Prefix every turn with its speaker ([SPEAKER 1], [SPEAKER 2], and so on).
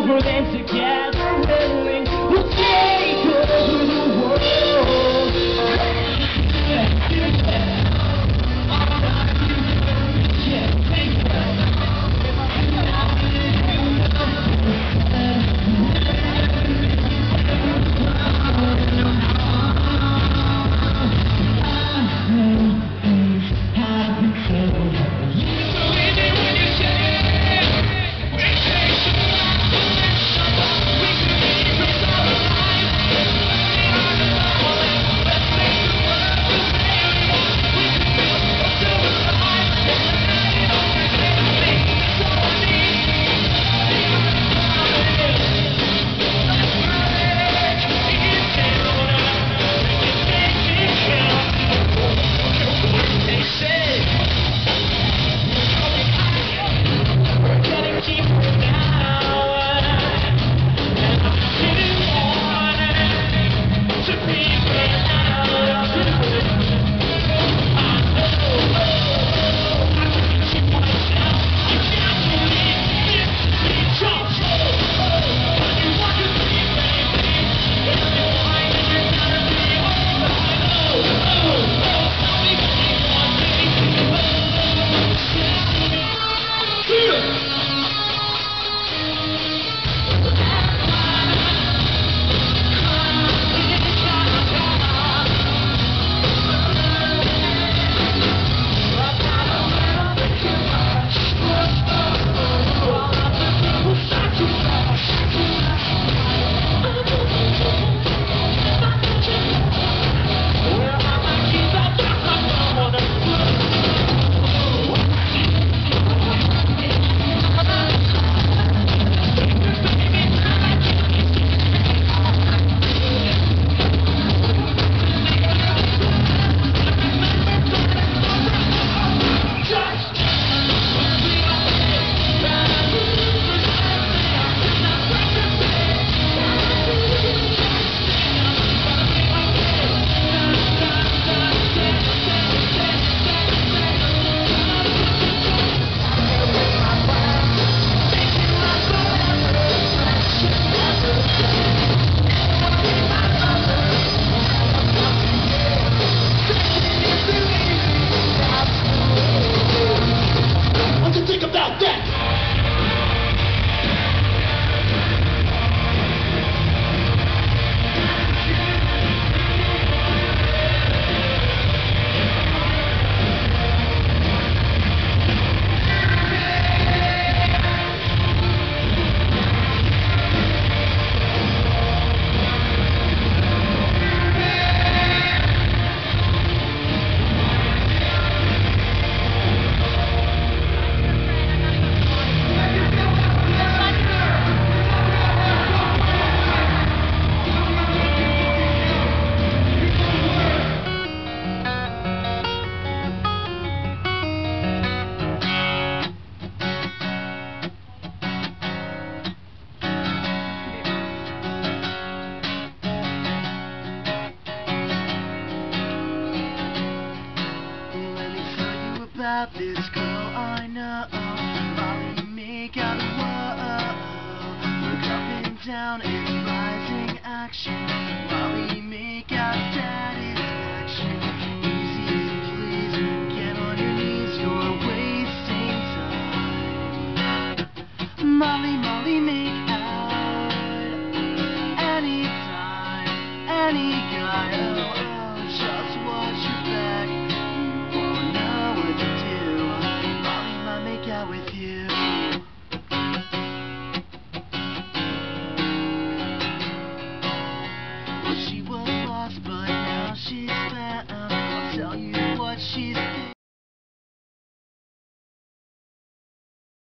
[SPEAKER 1] over, then together
[SPEAKER 2] about this girl I know. Molly, make out whoa. Look up and down in rising action.